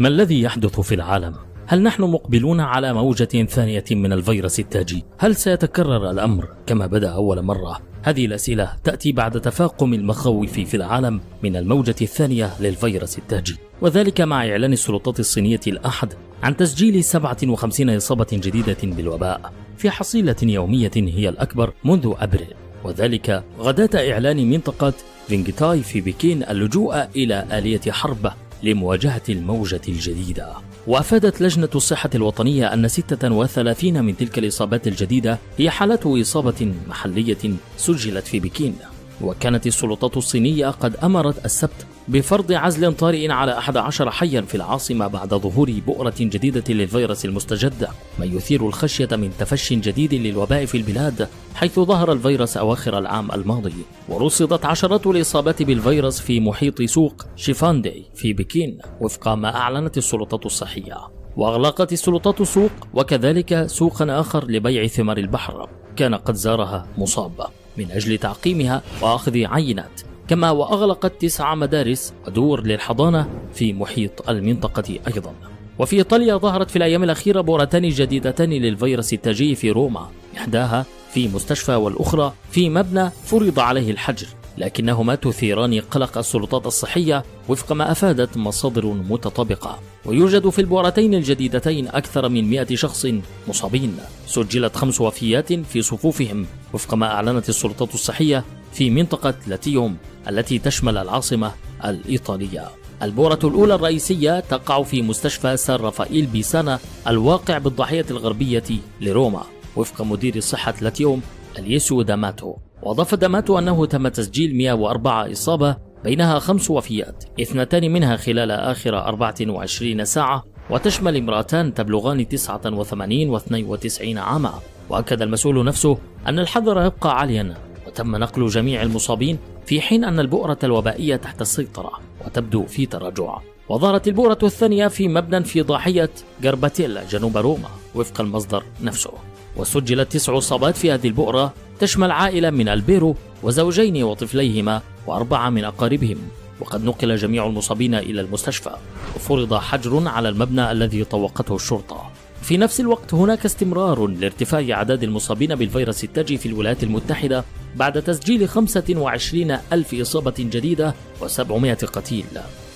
ما الذي يحدث في العالم؟ هل نحن مقبلون على موجة ثانية من الفيروس التاجي؟ هل سيتكرر الأمر كما بدأ أول مرة؟ هذه الأسئلة تأتي بعد تفاقم المخاوف في العالم من الموجة الثانية للفيروس التاجي وذلك مع إعلان السلطات الصينية الأحد عن تسجيل 57 إصابة جديدة بالوباء في حصيلة يومية هي الأكبر منذ أبريل وذلك غداة إعلان منطقة فينغتاي في بكين اللجوء إلى آلية حرب لمواجهة الموجة الجديدة. وأفادت لجنة الصحة الوطنية أن 36 من تلك الإصابات الجديدة هي حالات إصابة محلية سجلت في بكين. وكانت السلطات الصينية قد أمرت السبت بفرض عزل طارئ على 11 حيا في العاصمة بعد ظهور بؤرة جديدة للفيروس المستجد ما يثير الخشية من تفش جديد للوباء في البلاد حيث ظهر الفيروس أواخر العام الماضي. ورصدت عشرات الإصابات بالفيروس في محيط سوق شيفاندي في بكين وفق ما أعلنت السلطات الصحية. وأغلقت السلطات السوق وكذلك سوقا آخر لبيع ثمار البحر. كان قد زارها مصاب. من أجل تعقيمها وأخذ عينات. كما وأغلقت تسع مدارس ودور للحضانة في محيط المنطقة أيضا. وفي إيطاليا ظهرت في الأيام الأخيرة بورتان جديدتان للفيروس التاجي في روما. إحداها في مستشفى والأخرى في مبنى فرض عليه الحجر. لكنهما تثيران قلق السلطات الصحية وفق ما أفادت مصادر متطابقة. ويوجد في البؤرتين الجديدتين أكثر من 100 شخص مصابين. سجلت خمس وفيات في صفوفهم وفق ما أعلنت السلطات الصحية في منطقة لاتيوم. التي تشمل العاصمة الإيطالية. البورة الأولى الرئيسية تقع في مستشفى سان رافائيل بيسانا الواقع بالضاحية الغربية لروما. وفق مدير صحة لاتيوم أليسو داماتو. وأضاف داماتو أنه تم تسجيل 104 إصابة بينها خمس وفيات اثنتان منها خلال آخر 24 ساعة وتشمل امرأتان تبلغان 89 و 92 عاما. وأكد المسؤول نفسه أن الحذر يبقى عاليا وتم نقل جميع المصابين في حين أن البؤرة الوبائية تحت السيطرة وتبدو في تراجع. وظهرت البؤرة الثانية في مبنى في ضاحية جرباتيلا جنوب روما وفق المصدر نفسه. وسجلت تسع إصابات في هذه البؤرة تشمل عائلة من البيرو وزوجين وطفليهما وأربعة من أقاربهم. وقد نقل جميع المصابين إلى المستشفى. وفرض حجر على المبنى الذي طوقته الشرطة. في نفس الوقت هناك استمرار لارتفاع أعداد المصابين بالفيروس التاجي في الولايات المتحدة بعد تسجيل 25 ألف إصابة جديدة و700 قتيل.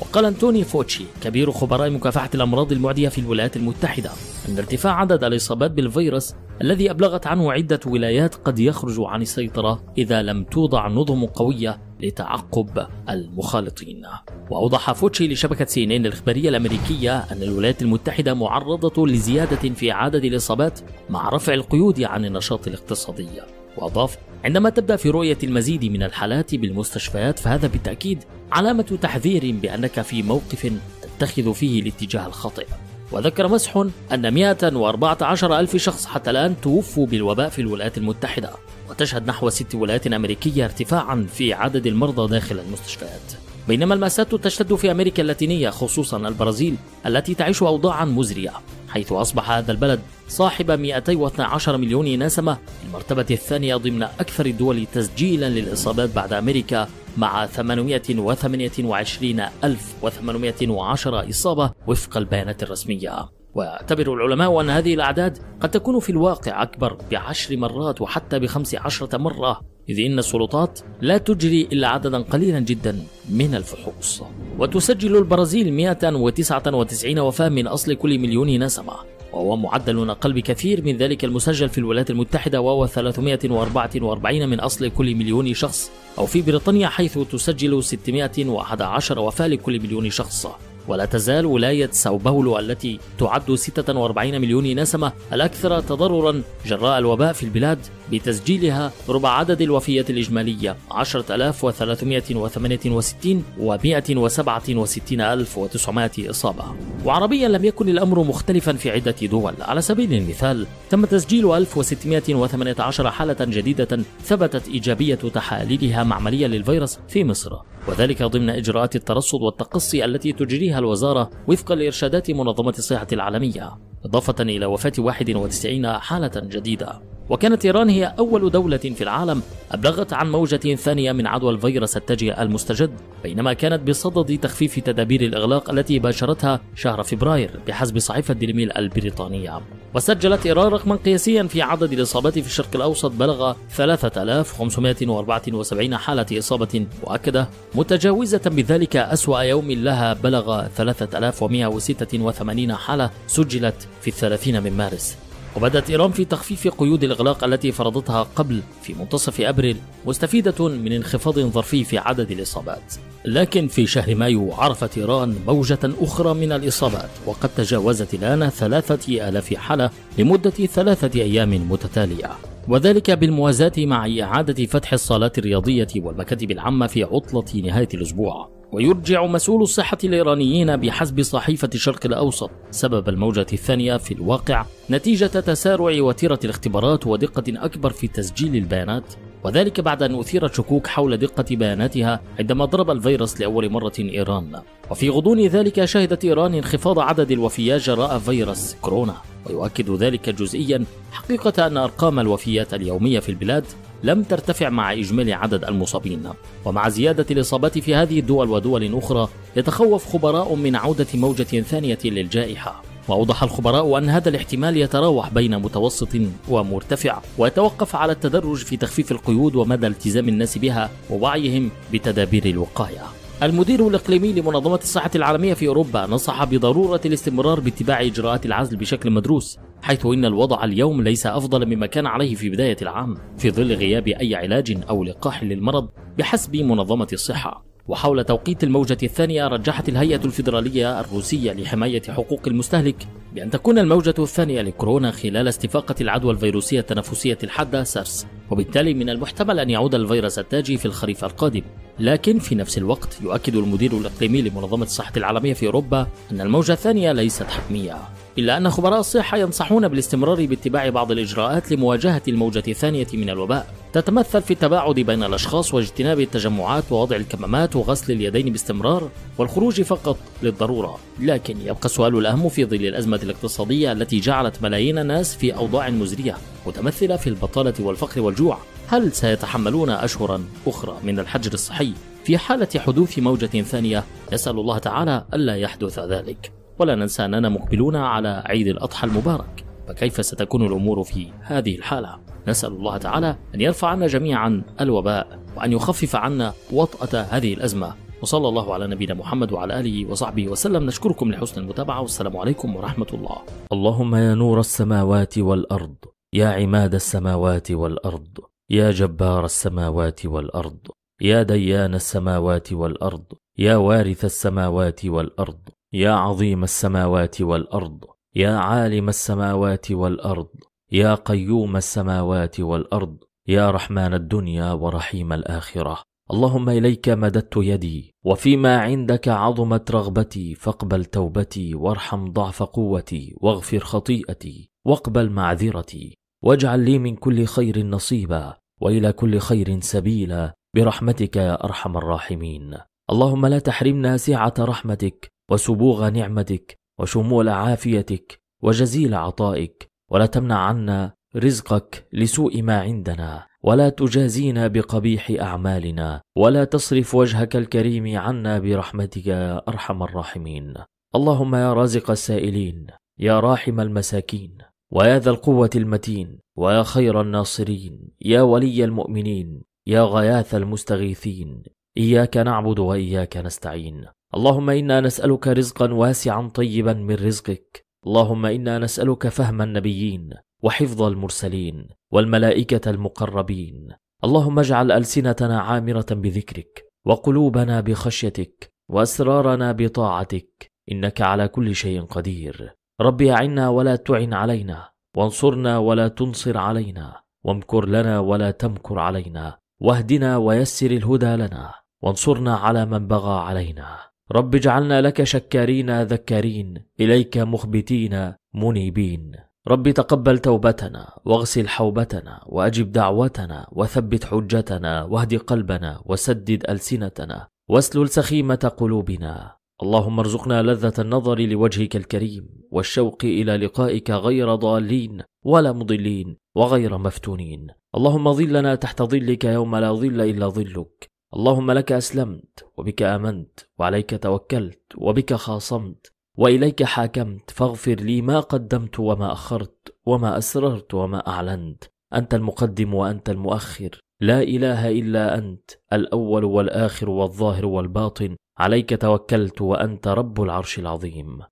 وقال أنتوني فوتشي كبير خبراء مكافحة الأمراض المعدية في الولايات المتحدة أن ارتفاع عدد الإصابات بالفيروس الذي أبلغت عنه عدة ولايات قد يخرج عن السيطرة إذا لم توضع نظم قوية لتعقب المخالطين. وأوضح فوتشي لشبكة سي إن الإخبارية الأمريكية أن الولايات المتحدة معرضة لزيادة في عدد الإصابات مع رفع القيود عن النشاط الاقتصادي. وأضاف عندما تبدأ في رؤية المزيد من الحالات بالمستشفيات فهذا بالتأكيد علامة تحذير بأنك في موقف تتخذ فيه الاتجاه الخاطئ. وذكر مسح أن 114 ألف شخص حتى الآن توفوا بالوباء في الولايات المتحدة. وتشهد نحو ست ولايات أمريكية ارتفاعا في عدد المرضى داخل المستشفيات. بينما المأساة تشتد في أمريكا اللاتينية خصوصا البرازيل التي تعيش أوضاعا مزرية حيث أصبح هذا البلد صاحب 212 مليون نسمة المرتبة الثانية ضمن أكثر الدول تسجيلا للإصابات بعد أمريكا مع 822810 إصابة وفق البيانات الرسمية. ويعتبر العلماء أن هذه الأعداد قد تكون في الواقع أكبر بعشر مرات وحتى بخمس عشرة مرة إذ إن السلطات لا تجري إلا عددا قليلا جدا من الفحوص. وتسجل البرازيل 199 وفاة من أصل كل مليون نسمة وهو معدل أقل بكثير من ذلك المسجل في الولايات المتحدة وهو 344 من أصل كل مليون شخص أو في بريطانيا حيث تسجل 611 وفاة لكل مليون شخص. ولا تزال ولاية ساو باولو التي تعد 46 مليون نسمة الأكثر تضررا جراء الوباء في البلاد. بتسجيلها ربع عدد الوفيات الإجمالية 10368 و 167900 إصابة. وعربيا لم يكن الأمر مختلفا في عدة دول. على سبيل المثال تم تسجيل 1618 حالة جديدة ثبتت إيجابية تحاليلها معملية للفيروس في مصر. وذلك ضمن إجراءات الترصد والتقصي التي تجريها الوزارة وفقا لإرشادات منظمة الصحة العالمية. إضافة إلى وفاة 91 حالة جديدة. وكانت إيران هي أول دولة في العالم أبلغت عن موجة ثانية من عدوى الفيروس التاجي المستجد بينما كانت بصدد تخفيف تدابير الإغلاق التي باشرتها شهر فبراير بحسب صحيفة ديلي البريطانية. وسجلت إيران رقما قياسيا في عدد الإصابات في الشرق الأوسط بلغ 3574 حالة إصابة مؤكدة متجاوزة بذلك أسوأ يوم لها بلغ 3186 حالة سجلت في الثلاثين من مارس. وبدأت إيران في تخفيف قيود الإغلاق التي فرضتها قبل في منتصف أبريل مستفيدة من انخفاض ظرفي في عدد الإصابات. لكن في شهر مايو عرفت إيران موجة أخرى من الإصابات وقد تجاوزت الآن ثلاثة آلاف حالة لمدة ثلاثة أيام متتالية. وذلك بالموازاة مع إعادة فتح الصالات الرياضية والمكاتب العامة في عطلة نهاية الأسبوع. ويرجع مسؤول الصحة الإيرانيين بحسب صحيفة الشرق الأوسط سبب الموجة الثانية في الواقع نتيجة تسارع وتيرة الاختبارات ودقة أكبر في تسجيل البيانات وذلك بعد أن أثيرت شكوك حول دقة بياناتها عندما ضرب الفيروس لأول مرة إيران. وفي غضون ذلك شهدت إيران انخفاض عدد الوفيات جراء فيروس كورونا ويؤكد ذلك جزئيا حقيقة أن أرقام الوفيات اليومية في البلاد لم ترتفع مع إجمالي عدد المصابين. ومع زيادة الإصابات في هذه الدول ودول أخرى يتخوف خبراء من عودة موجة ثانية للجائحة. وأوضح الخبراء أن هذا الاحتمال يتراوح بين متوسط ومرتفع ويتوقف على التدرج في تخفيف القيود ومدى التزام الناس بها ووعيهم بتدابير الوقاية. المدير الإقليمي لمنظمة الصحة العالمية في أوروبا نصح بضرورة الاستمرار باتباع إجراءات العزل بشكل مدروس. حيث إن الوضع اليوم ليس أفضل مما كان عليه في بداية العام في ظل غياب أي علاج أو لقاح للمرض بحسب منظمة الصحة. وحول توقيت الموجة الثانية رجحت الهيئة الفيدرالية الروسية لحماية حقوق المستهلك بأن تكون الموجة الثانية لكورونا خلال استفاقة العدوى الفيروسية التنفسية الحادة سارس. وبالتالي من المحتمل أن يعود الفيروس التاجي في الخريف القادم. لكن في نفس الوقت يؤكد المدير الإقليمي لمنظمة الصحة العالمية في أوروبا أن الموجة الثانية ليست حتمية إلا أن خبراء الصحة ينصحون بالاستمرار باتباع بعض الإجراءات لمواجهة الموجة الثانية من الوباء. تتمثل في التباعد بين الأشخاص واجتناب التجمعات ووضع الكمامات وغسل اليدين باستمرار والخروج فقط للضرورة. لكن يبقى السؤال الأهم في ظل الأزمة الاقتصادية التي جعلت ملايين الناس في أوضاع مزرية متمثلة في البطالة والفقر والجوع. هل سيتحملون أشهرا أخرى من الحجر الصحي في حالة حدوث موجة ثانية؟ نسأل الله تعالى ألا يحدث ذلك. ولا ننسى أننا مقبلون على عيد الأضحى المبارك. فكيف ستكون الأمور في هذه الحالة؟ نسأل الله تعالى أن يرفع عنا جميعا الوباء وأن يخفف عنا وطأة هذه الأزمة. وصلى الله على نبينا محمد وعلى آله وصحبه وسلم. نشكركم لحسن المتابعة والسلام عليكم ورحمة الله. اللهم يا نور السماوات والأرض يا عماد السماوات والأرض يا جبار السماوات والأرض يا ديان السماوات والأرض يا وارث السماوات والأرض يا عظيم السماوات والأرض يا عالم السماوات والأرض يا قيوم السماوات والأرض يا رحمن الدنيا ورحيم الآخرة. اللهم إليك مددت يدي وفيما عندك عظمت رغبتي فاقبل توبتي وارحم ضعف قوتي واغفر خطيئتي واقبل معذرتي. واجعل لي من كل خير نصيبا وإلى كل خير سبيلا برحمتك يا أرحم الراحمين. اللهم لا تحرمنا سعة رحمتك وسبوغ نعمتك وشمول عافيتك وجزيل عطائك ولا تمنع عنا رزقك لسوء ما عندنا ولا تجازينا بقبيح أعمالنا ولا تصرف وجهك الكريم عنا برحمتك يا أرحم الراحمين. اللهم يا رازق السائلين يا راحم المساكين. ويا ذا القوة المتين ويا خير الناصرين يا ولي المؤمنين يا غياث المستغيثين إياك نعبد وإياك نستعين. اللهم إنا نسألك رزقا واسعا طيبا من رزقك. اللهم إنا نسألك فهم النبيين وحفظ المرسلين والملائكة المقربين. اللهم اجعل ألسنتنا عامرة بذكرك وقلوبنا بخشيتك وأسرارنا بطاعتك. إنك على كل شيء قدير. رب أعنا ولا تعن علينا وانصرنا ولا تنصر علينا وامكر لنا ولا تمكر علينا واهدنا ويسر الهدى لنا وانصرنا على من بغى علينا. رب اجعلنا لك شكارين ذكارين إليك مخبتين منيبين. رب تقبل توبتنا واغسل حوبتنا وأجب دعوتنا وثبت حجتنا واهد قلبنا وسدد ألسنتنا واسلل سخيمة قلوبنا. اللهم ارزقنا لذة النظر لوجهك الكريم والشوق إلى لقائك غير ضالين ولا مضلين وغير مفتونين. اللهم ظلنا تحت ظلك يوم لا ظل إلا ظلك. اللهم لك أسلمت وبك آمنت وعليك توكلت وبك خاصمت وإليك حاكمت. فاغفر لي ما قدمت وما أخرت وما أسررت وما أعلنت. أنت المقدم وأنت المؤخر. لا إله إلا أنت الأول والآخر والظاهر والباطن. عليك توكلت وأنت رب العرش العظيم.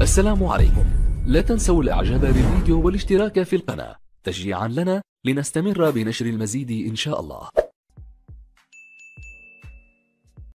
السلام عليكم. لا تنسوا الإعجاب بالفيديو والاشتراك في القناة. تشجيعا لنا لنستمر بنشر المزيد إن شاء الله.